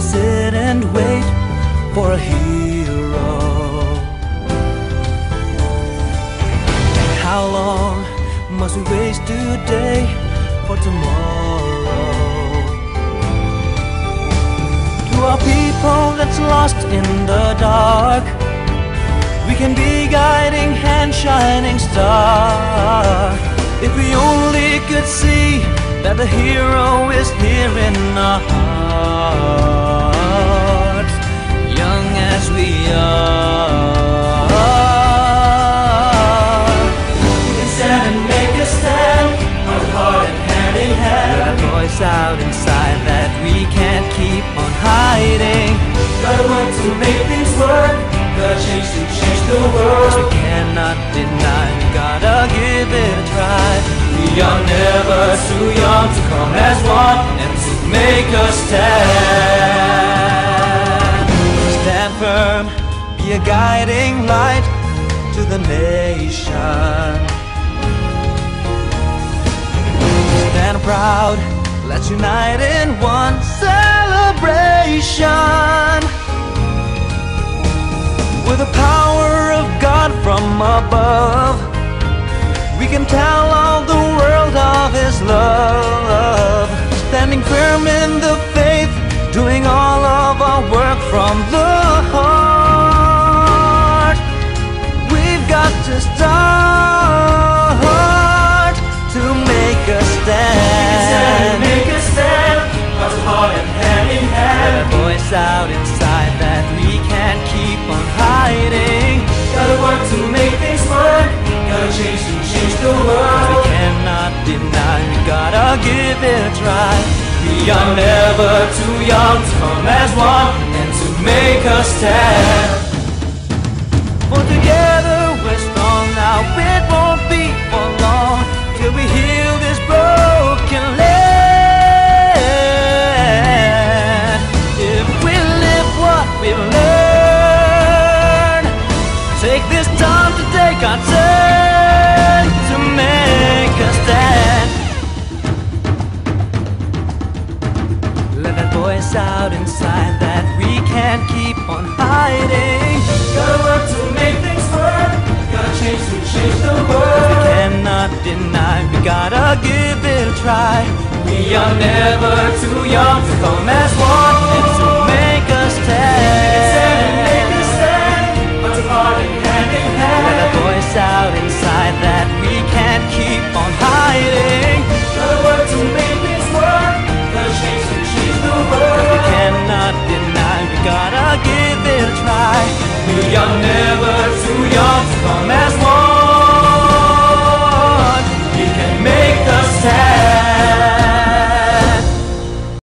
sit and wait for a hero. How long must we waste today for tomorrow? To our people that's lost in the dark, we can be guiding hand, shining star. If we only could see that the hero is here in our hearts, young as we are. We can stand and make a stand, heart heart and hand in hand. Got a voice out inside that we can't keep on hiding. Gotta work to make things work. Gotta change to change the world. we cannot deny, we gotta give it a try. We are never too young to come as one and to make a stand. Stand firm, be a guiding light to the nation. Stand proud, let's unite in one celebration. With the power of God from above, we can tell all the world of His love. In the faith, doing all of our work from the heart. We've got to start to make a stand. Make a stand, heart to heart and hand in hand. Let a voice out inside that we can't keep on hiding. Gotta work to make things work. Gotta change to change the world. We cannot deny, we gotta give it a try. We are never too young to come as one and to make a stand. Let out inside that we can't keep on hiding. Gotta work to make things work. Gotta change to change the We world. cannot deny, we gotta give it a try. We are never too young to come as one